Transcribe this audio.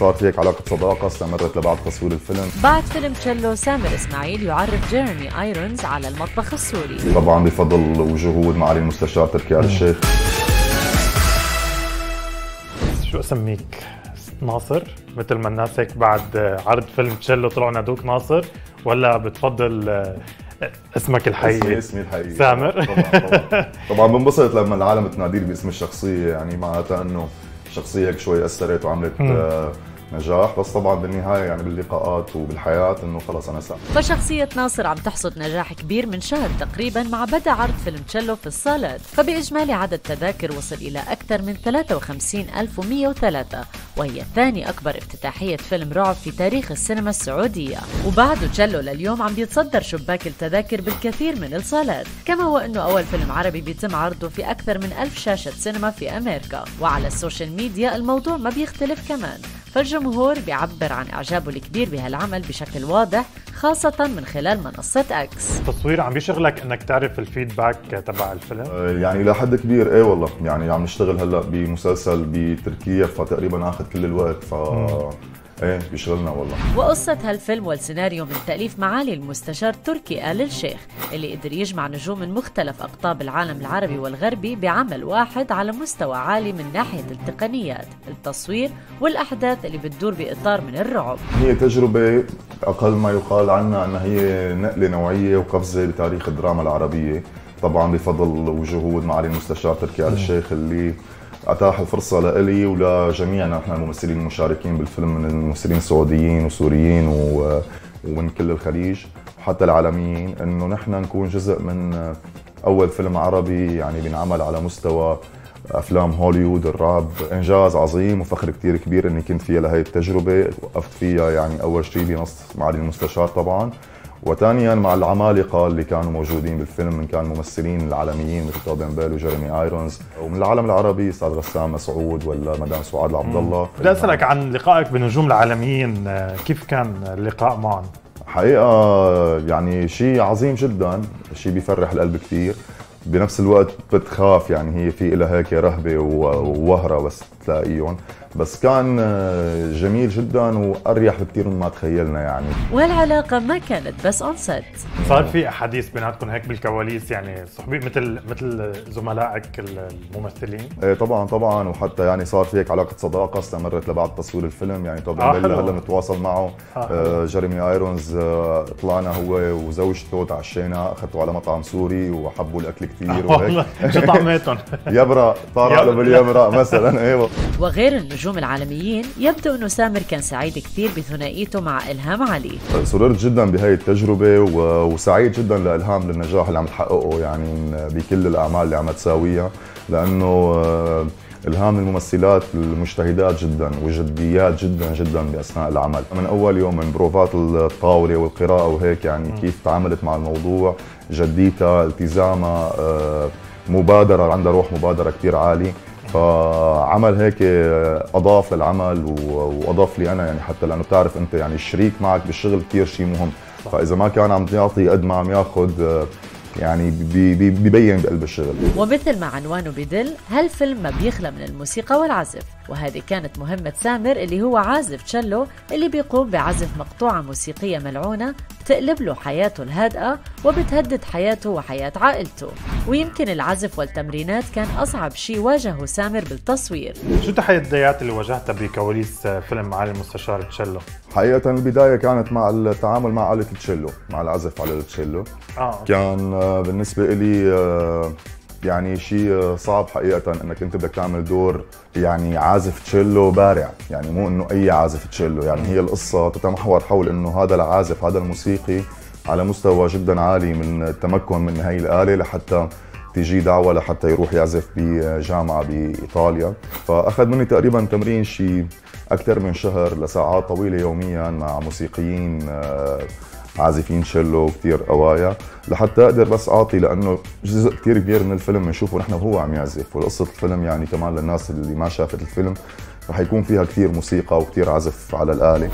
صار في هيك علاقة صداقة استمرت لبعد تصوير الفيلم. بعد فيلم تشيلو سامر اسماعيل يعرف جيرمي آيرونز على المطبخ السوري. طبعا بفضل وجهود معالي المستشار تركي آل الشيخ. شو أسميك؟ ناصر؟ مثل ما الناس هيك بعد عرض فيلم تشيلو طلعوا نادوك ناصر؟ ولا بتفضل اسمك الحقيقي؟ اسمي اسمي الحقيقي. سامر؟ طبعا طبعا. طبعا بنبسط لما العالم تناديني باسم الشخصية يعني معناتها إنه شخصية هيك شوي أثرت وعملت آه نجاح بس طبعا بالنهاية يعني باللقاءات وبالحياة إنه خلص أنا سامر فشخصية ناصر عم تحصد نجاح كبير من شهر تقريبا مع بدء عرض فيلم تشيللو في الصالات فبإجمالي عدد تذاكر وصل إلى أكثر من 53103 وهي ثاني أكبر افتتاحية فيلم رعب في تاريخ السينما السعودية. وبعده تشيللو لليوم عم بيتصدر شباك التذاكر بالكثير من الصالات كما هو أنه أول فيلم عربي بيتم عرضه في أكثر من ألف شاشة سينما في أمريكا وعلى السوشيال ميديا الموضوع ما بيختلف كمان. فالجمهور بيعبر عن إعجابه الكبير بهالعمل بشكل واضح خاصة من خلال منصة أكس التصوير عم بيشغلك إنك تعرف الفيدباك تبع الفيلم؟ آه، يعني إلى حد كبير إيه والله. يعني عم نشتغل هلأ بمسلسل بتركيا فتقريبا آخذ كل الوقت ف إيه بيشغلنا والله. وقصة هالفيلم والسيناريو من تأليف معالي المستشار تركي آل الشيخ اللي قدر يجمع نجوم من مختلف أقطاب العالم العربي والغربي بعمل واحد على مستوى عالي من ناحية التقنيات التصوير والأحداث اللي بتدور بإطار من الرعب. هي تجربة أقل ما يقال عنها أنها هي نقلة نوعية وقفزة بتاريخ الدراما العربية. طبعا بفضل وجهود معالي المستشار تركي آل الشيخ اللي أتاح الفرصة لإلي ولجميعنا نحن الممثلين المشاركين بالفيلم من الممثلين السعوديين وسوريين و... ومن كل الخليج وحتى العالميين. إنه نحن نكون جزء من أول فيلم عربي يعني بينعمل على مستوى أفلام هوليوود الرعب إنجاز عظيم وفخر كثير كبير إني كنت فيها لهي التجربة. وقفت فيها يعني أول شيء بنص معالي المستشار طبعا. وثانيا مع العمالقة اللي كانوا موجودين بالفيلم من كان الممثلين العالميين مثل توبين بيل وجيريمي آيرونز. ومن العالم العربي أستاذ غسان مسعود ولا مدام سعاد عبد الله. بدي أسألك عن لقائك بنجوم العالميين. آه، كيف كان اللقاء معهم؟ حقيقة يعني شيء عظيم جدا. شيء بيفرح القلب كثير بنفس الوقت بتخاف يعني هي في لها هيك رهبة ووهرة بس تلاقيهم. بس كان آه، جميل جدا وأريح بكثير مما تخيلنا يعني. والعلاقة ما كانت بس on set صار في أحاديث بيناتكم هيك بالكواليس يعني صحبي مثل مثل زملائك الممثلين؟ إيه طبعا طبعا وحتى يعني صار في هيك علاقة صداقة استمرت لبعد تصوير الفيلم يعني. طبعا آه هلا متواصل معه آه, آه جيريمي آيرونز آه طلعنا هو وزوجته تعشينا أخذته على مطعم سوري وحبوا الأكل كثير وهيك. شو طعمتهم؟ يبرا طار له باليمرا مثلا إيوه. وغير النجوم العالميين يبدو أنه سامر كان سعيد كثير بثنائيته مع إلهام علي. سررت جدا بهي التجربة وسعيد جدا لإلهام للنجاح اللي عم تحققه يعني بكل الأعمال اللي عم تساويها لأنه آه، إلهام الممثلات المجتهدات جدا وجديات جدا جدا بأثناء العمل. من أول يوم من بروفات الطاولة والقراءة وهيك يعني كيف تعاملت مع الموضوع جديتها التزامها آه، مبادرة عندها روح مبادرة كثير عالي فعمل هيك أضاف للعمل وأضاف لي أنا يعني حتى لأنه بتعرف أنت يعني الشريك معك بالشغل كثير شيء مهم. فإذا ما كان عم يعطي قد ما عم ياخذ يعني ببين بقلب الشغل. ومثل ما عنوانه بدل هالفيلم ما بيخلى من الموسيقى والعزف. وهذه كانت مهمة سامر اللي هو عازف تشيلو اللي بيقوم بعزف مقطوعة موسيقية ملعونة بتقلب له حياته الهادئة وبتهدد حياته وحياة عائلته ويمكن العزف والتمرينات كان أصعب شيء واجهه سامر بالتصوير شو التحديات اللي واجهتها بكواليس فيلم معالي المستشار تشيلو؟ حقيقة البداية كانت مع التعامل مع آلة التشيلو مع العزف على التشيلو آه. كان آه، بالنسبة لي آه، يعني شيء صعب حقيقة إنك أنت بدك تعمل دور يعني عازف تشيلو بارع. يعني مو إنه أي عازف تشيلو. يعني هي القصة تتمحور حول إنه هذا العازف هذا الموسيقي على مستوى جدا عالي من التمكن من هي الآلة لحتى تيجي دعوة لحتى يروح يعزف بجامعة بإيطاليا. فأخذ مني تقريبا تمرين شيء أكثر من شهر لساعات طويلة يوميا مع موسيقيين آه، عازفين شلو كثير قوايا لحتى أقدر بس أعطي لأنه جزء كثير كبير من الفيلم بنشوفه نحن وهو عم يعزف وقصه الفيلم يعني كمان للناس اللي ما شافت الفيلم رح يكون فيها كثير موسيقى وكثير عزف على الآلة.